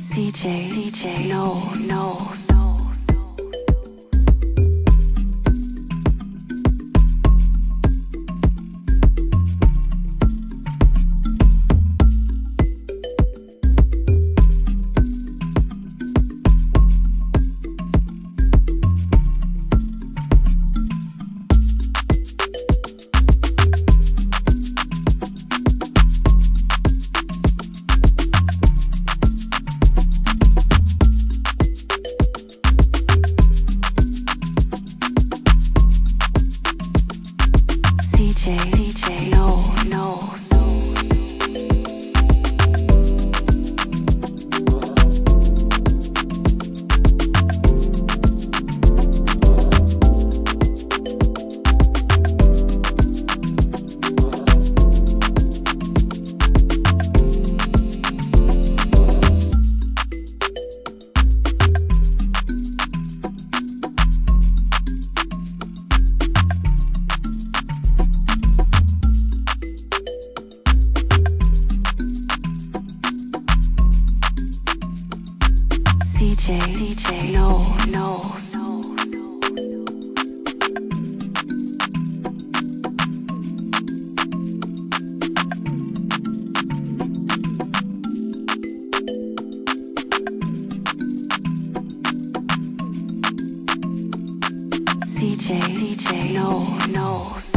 CJ, CJ knows, knows. CJ, CJ CJ, CJ knows, knows. CJ, CJ knows, knows.